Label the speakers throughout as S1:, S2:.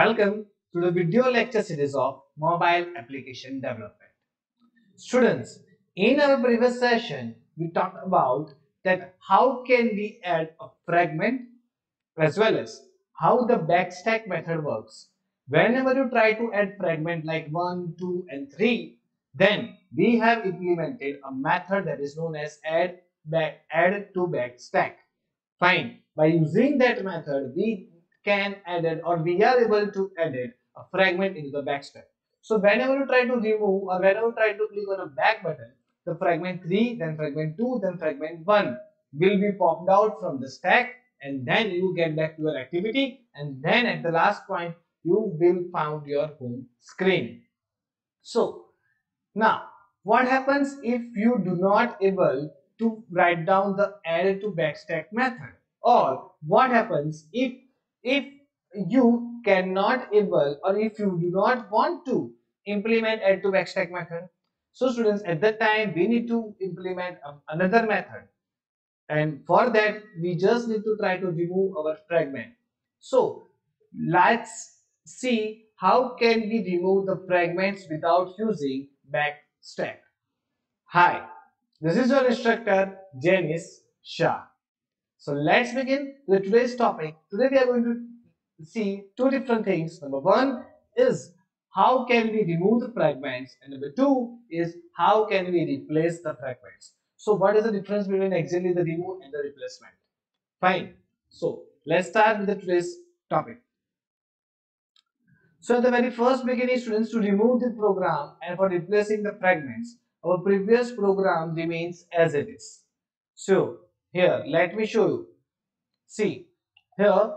S1: Welcome to the video lecture series of mobile application development. Students, in our previous session we talked about that how can we add a fragment as well as how the backstack method works. Whenever you try to add fragment like 1, 2 and 3 then we have implemented a method that is known as add back add to backstack. Fine. By using that method, we can edit or we are able to edit a fragment into the backstack. So whenever you try to remove or whenever you try to click on a back button, the fragment 3, then fragment 2, then fragment 1 will be popped out from the stack and then you get back to your activity and then at the last point you will found your home screen. So now what happens if you do not able to write down the add to backstack method or what happens if if you cannot able or if you do not want to implement add to backstack method so students at that time we need to implement um, another method. And for that we just need to try to remove our fragment. So let's see how can we remove the fragments without using backstack hi this is your instructor Janice Shah so let's begin with today's topic. Today we are going to see two different things. Number one is how can we remove the fragments and number two is how can we replace the fragments. So what is the difference between exactly the remove and the replacement? Fine. So let's start with the today's topic. So at the very first beginning students to remove the program and for replacing the fragments our previous program remains as it is. So here let me show you. See here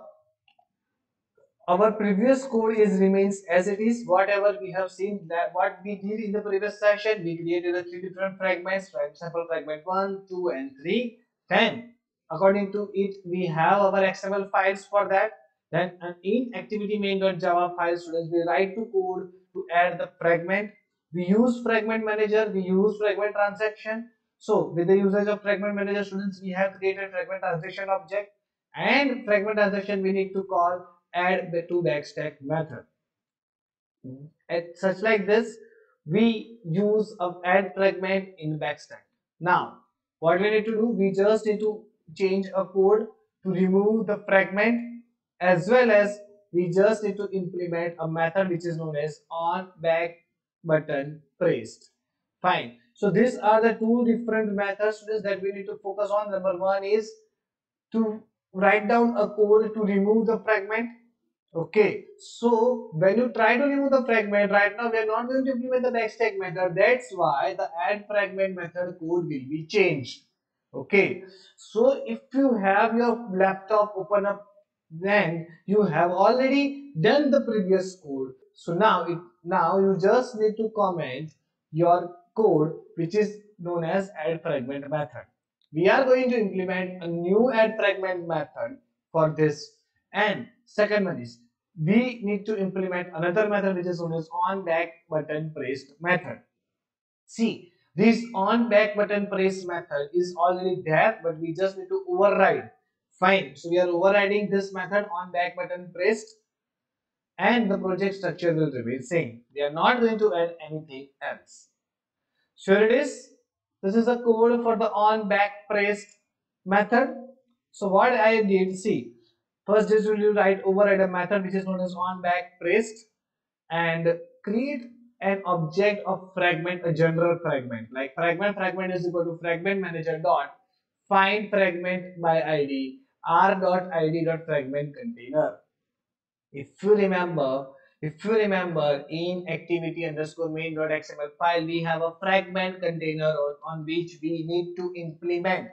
S1: our previous code is remains as it is. Whatever we have seen that what we did in the previous session we created a three different fragments for example fragment 1 2 and 3 then according to it we have our xml files for that. Then in activity main.java file students we write to code to add the fragment. We use fragment manager we use fragment transaction so with the usage of fragment manager students, we have created fragment transaction object and fragment transaction we need to call add to backstack method. At such like this, we use of add fragment in backstack. Now, what we need to do, we just need to change a code to remove the fragment as well as we just need to implement a method which is known as on back button pressed. Fine. So these are the two different methods that we need to focus on. Number one is to write down a code to remove the fragment. Okay, so when you try to remove the fragment, right now we are not going to implement the next backstack method. That's why the add fragment method code will be changed. Okay, so if you have your laptop open up, then you have already done the previous code. So now it now you just need to comment your code which is known as add fragment method. We are going to implement a new add fragment method for this. And second one is we need to implement another method which is known as on back button pressed method. See this on back button press method is already there but we just need to override. Fine. So we are overriding this method on back button pressed and the project structure will remain same. We are not going to add anything else Sure it is. This is a code for the on back pressed method. So what I did, see, first is will write override a method which is known as on back pressed and create an object of fragment, a general fragment. Like fragment, fragment is equal to fragment manager dot find fragment by id r dot id dot fragment container. If you remember, if you remember in activity underscore main.xml file, we have a fragment container on which we need to implement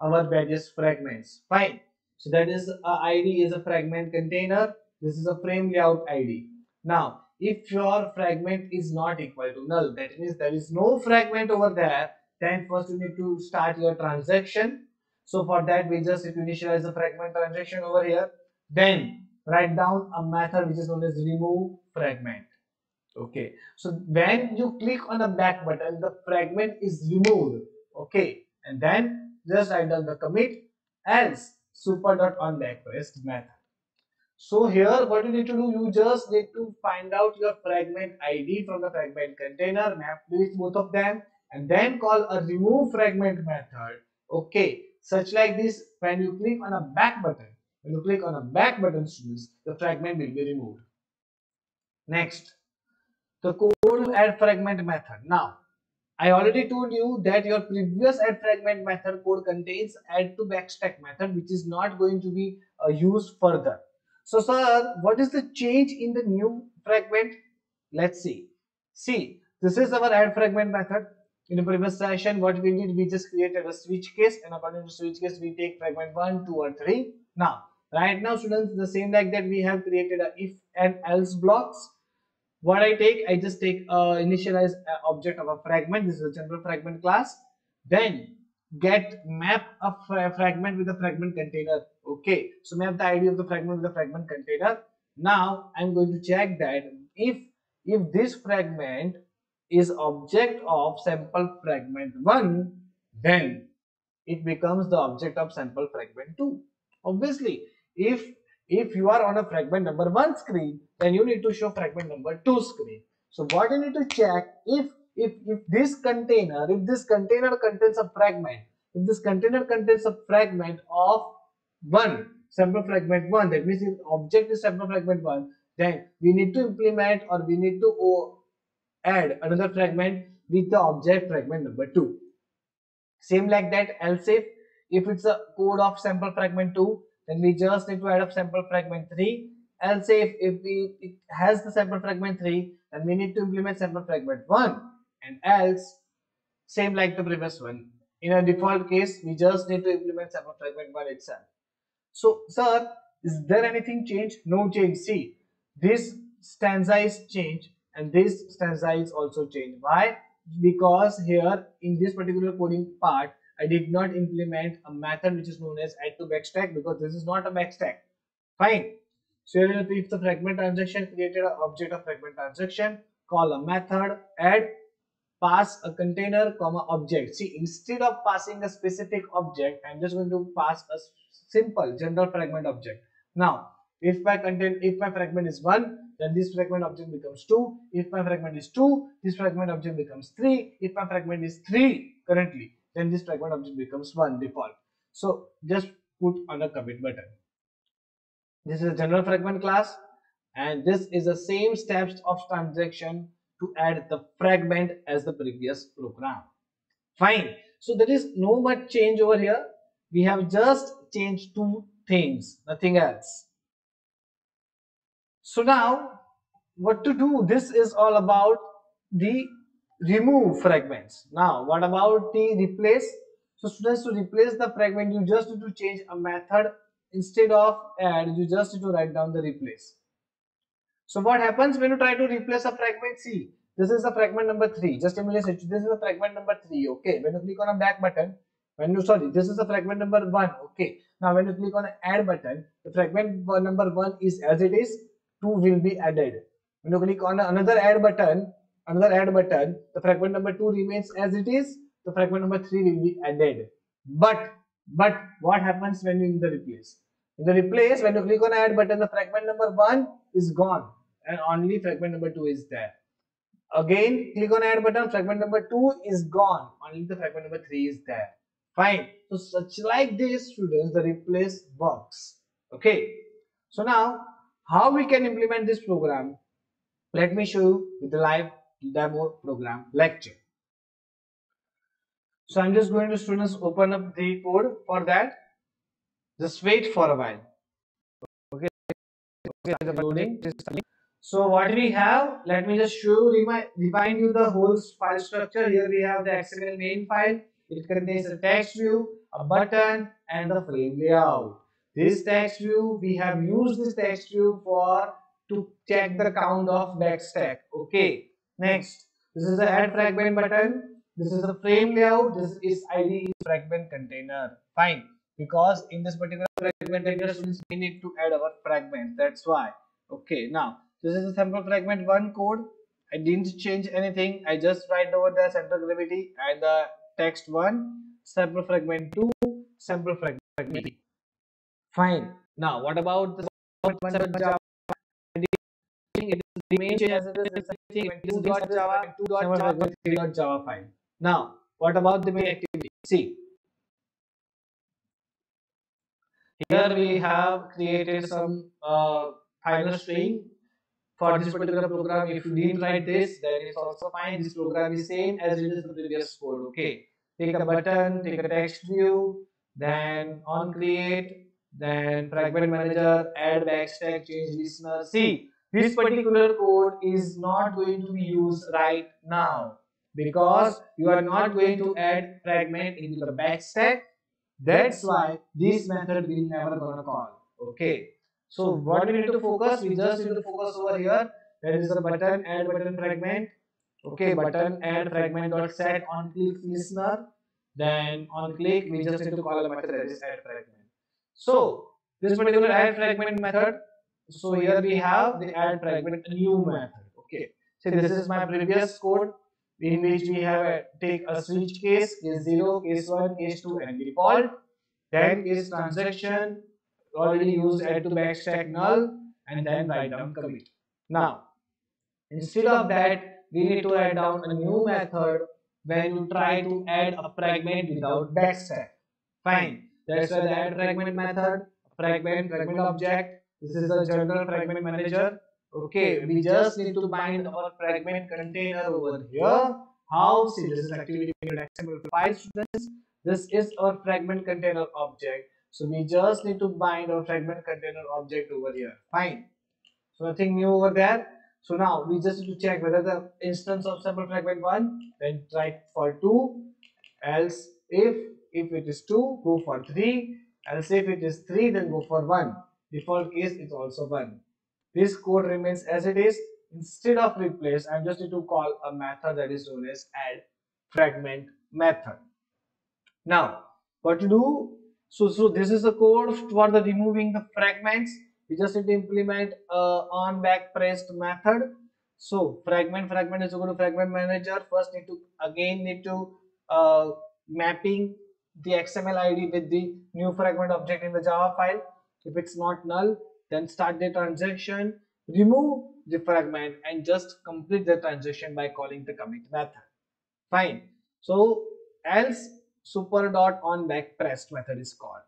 S1: our various fragments. Fine. So that is uh, a ID is a fragment container. This is a frame layout ID. Now, if your fragment is not equal to null, that means there is no fragment over there, then first you need to start your transaction. So for that, we just initialize the fragment transaction over here. Then write down a method which is known as remove fragment. Okay. So when you click on the back button the fragment is removed. Okay. And then just write down the commit else super dot on pressed method. So here what you need to do, you just need to find out your fragment ID from the fragment container, map with both of them and then call a remove fragment method. Okay, such like this when you click on a back button, when you click on a back button students, the fragment will be removed. Next, the code add fragment method. Now, I already told you that your previous add fragment method code contains add to backstack method which is not going to be uh, used further. So sir, what is the change in the new fragment? Let's see. See, this is our add fragment method. In the previous session, what we did, we just created a switch case and according to switch case, we take fragment 1, 2 or 3. Now, right now students, the same like that we have created a if and else blocks what I take, I just take uh, initialize object of a fragment. This is a general fragment class. Then get map a fragment with a fragment container. Okay, so map the ID of the fragment with the fragment container. Now I'm going to check that if if this fragment is object of sample fragment 1, then it becomes the object of sample fragment 2. Obviously, if if you are on a fragment number 1 screen, then you need to show fragment number 2 screen. So what you need to check if if if this container, if this container contains a fragment, if this container contains a fragment of 1, sample fragment 1, that means if object is sample fragment 1, then we need to implement or we need to add another fragment with the object fragment number 2. Same like that, else if, if it's a code of sample fragment 2, then we just need to add up sample fragment 3 else if, if we, it has the sample fragment 3 then we need to implement sample fragment 1 and else same like the previous one. In a default case we just need to implement sample fragment 1 itself. So sir is there anything changed? No change. See this stanza is changed and this stanza is also changed. Why? Because here in this particular coding part I did not implement a method which is known as add to backstack because this is not a backstack. Fine. So here if the fragment transaction created an object of fragment transaction, call a method add pass a container comma object. See instead of passing a specific object, I'm just going to pass a simple general fragment object. Now if my content if my fragment is 1 then this fragment object becomes 2 if my fragment is 2 this fragment object becomes 3 if my fragment is 3 currently then this fragment object becomes one default. So just put on a commit button. This is a general fragment class and this is the same steps of transaction to add the fragment as the previous program. Fine. So there is no much change over here. We have just changed two things nothing else. So now what to do? This is all about the remove fragments. Now, what about the replace? So students, to replace the fragment, you just need to change a method instead of add, you just need to write down the replace. So what happens when you try to replace a fragment? See, this is the fragment number 3. Just emulate it. This is the fragment number 3. Okay. When you click on a back button, when you sorry, this is the fragment number 1. Okay. Now when you click on add button, the fragment number 1 is as it is, 2 will be added. When you click on another add button, another add button, the fragment number 2 remains as it is, the fragment number 3 will be added. But, but what happens when you in the replace? In the replace, when you click on add button, the fragment number 1 is gone and only fragment number 2 is there. Again, click on add button, fragment number 2 is gone, only the fragment number 3 is there. Fine. So such like this students, the replace works. Okay. So now, how we can implement this program? Let me show you with the live demo program lecture. So I'm just going to students open up the code for that. Just wait for a while. Okay. So what we have, let me just show you, remind you the whole file structure. Here we have the XML main file. It contains a text view, a button, and the frame layout. This text view, we have used this text view for to check the count of backstack. Okay. Next, this is the add fragment button. This is the frame layout. This is ID fragment container. Fine. Because in this particular fragment container, we need to add our fragment. That's why. Okay. Now, this is the sample fragment one code. I didn't change anything. I just write over the center gravity and the text one, sample fragment two, sample fragment. Fine. Now, what about the It remains as it is file. Now, what about the main activity? See, here we have created some uh, final string for this particular program. If you didn't write this, then it's also fine. This program is same as it is the previous code. Okay, take a button, take a text view, then on create, then fragment manager, add backstack, change listener. See, this particular code is not going to be used right now because you are not going to add fragment into the backstack. That's why this method will never gonna call. Okay. So what we need to focus? We just need to focus over here. There is a button add button fragment. Okay, button add fragment dot set on click listener. Then on click we just need to call a method that is add fragment. So this particular add fragment method. So here we have the add fragment new method. Okay. So this is my previous code in which we have a, take a switch case, case 0, case 1, case 2 and default. Then case transaction already used add to backstack null and then write down commit. Now, instead of that, we need to add down a new method when you try to add a fragment without backstack. Fine. That's why the add fragment method, fragment, fragment object. This is the general fragment manager Okay, we just need to bind our fragment container over here. How? See, this is activity example five students. This is our fragment container object. So we just need to bind our fragment container object over here. Fine. So nothing new over there. So now we just need to check whether the instance of sample fragment one, then try for two. Else if if it is two, go for three. Else if it is three, then go for one. Default case is also one. This code remains as it is. Instead of replace I'm just need to call a method that is known as add fragment method. Now what to do? So so this is the code for the removing the fragments. We just need to implement uh, on back pressed method. So fragment fragment is equal to fragment manager. First need to again need to uh, mapping the xml id with the new fragment object in the java file if it's not null then start the transaction, remove the fragment and just complete the transaction by calling the commit method. Fine. So else super dot on back pressed method is called.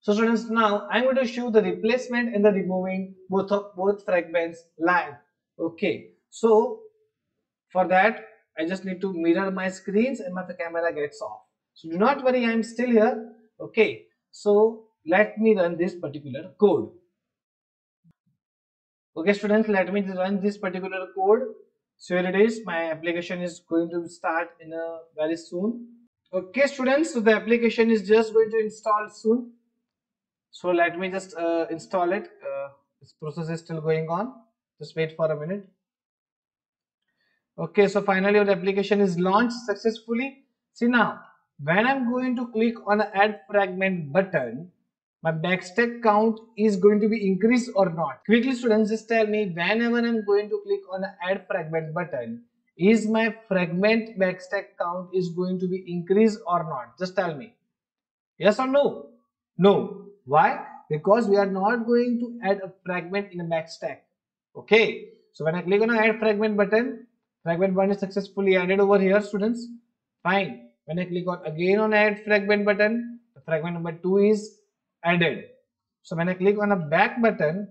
S1: So students now I'm going to show the replacement and the removing both of both fragments live. Okay. So for that I just need to mirror my screens and my camera gets off. So do not worry I'm still here. Okay. So let me run this particular code. Okay students let me run this particular code. So here it is. My application is going to start in a very soon. Okay students so the application is just going to install soon. So let me just uh, install it. Uh, this process is still going on. Just wait for a minute. Okay so finally your application is launched successfully. See now when i'm going to click on the add fragment button my backstack count is going to be increased or not. Quickly students just tell me whenever I'm going to click on add fragment button, is my fragment backstack count is going to be increased or not? Just tell me. Yes or no? No. Why? Because we are not going to add a fragment in a backstack. Okay. So when I click on the add fragment button, fragment 1 is successfully added over here students. Fine. When I click on again on add fragment button, fragment number 2 is added. So when I click on a back button,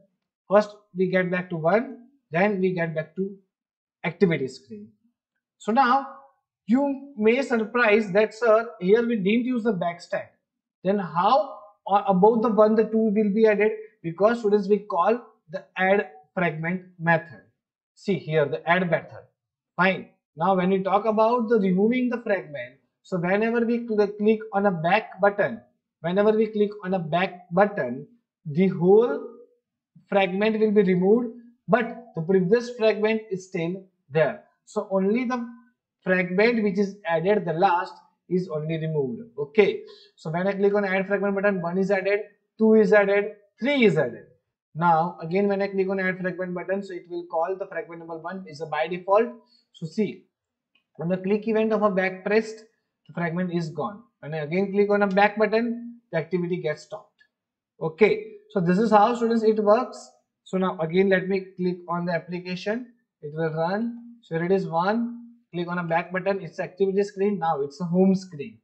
S1: first we get back to 1, then we get back to activity screen. So now you may surprise that sir, here we didn't use the back stack. Then how about the 1, the 2 will be added? Because students we call the add fragment method. See here the add method. Fine. Now when we talk about the removing the fragment, so whenever we click on a back button, whenever we click on a back button the whole fragment will be removed but the previous fragment is still there. So only the fragment which is added the last is only removed. Okay. So when i click on add fragment button one is added two is added three is added. Now again when i click on add fragment button so it will call the fragment number one is a by default. So see on the click event of a back pressed the fragment is gone. When i again click on a back button the activity gets stopped Okay, so this is how students it works. So now again let me click on the application. It will run. So here it is one. Click on a back button. It's activity screen. Now it's a home screen.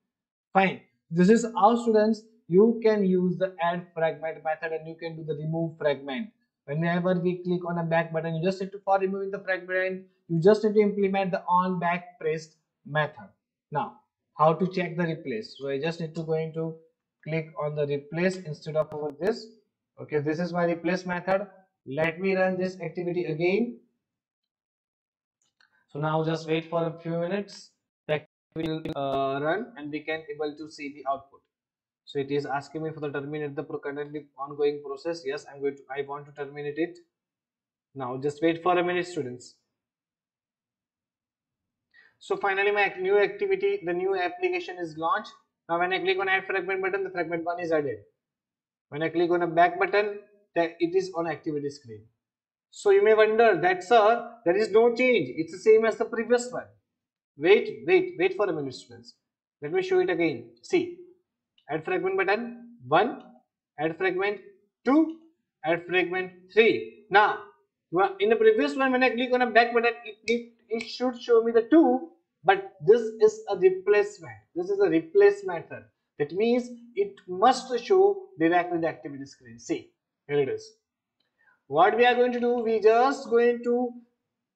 S1: Fine. This is how students you can use the add fragment method and you can do the remove fragment. Whenever we click on a back button, you just need to for removing the fragment, you just need to implement the on back pressed method. Now, how to check the replace? So I just need to go to click on the replace instead of over this. Okay, this is my replace method. Let me run this activity again. So now just wait for a few minutes. The activity will uh, run and we can able to see the output so it is asking me for the terminate the currently ongoing process yes i'm going to i want to terminate it now just wait for a minute students so finally my new activity the new application is launched now when i click on add fragment button the fragment one is added. When i click on a back button that it is on activity screen. So you may wonder that sir there is no change. It's the same as the previous one. Wait wait wait for a minute students. Let me show it again. See add fragment button 1 add fragment 2 add fragment 3 now in the previous one when i click on a back button it, it, it should show me the 2 but this is a replacement. This is a replace method. That means it must show directly the activity screen. See here it is. What we are going to do we just going to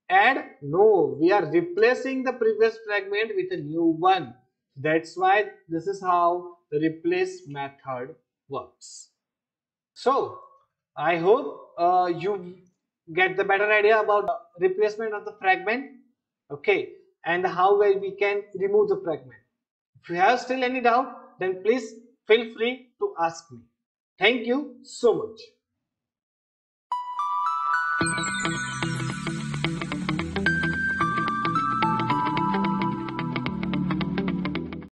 S1: add no we are replacing the previous fragment with a new one. That's why this is how the replace method works. So I hope uh, you get the better idea about the replacement of the fragment. Okay and how well we can remove the fragment. If you have still any doubt then please feel free to ask me. Thank you so much.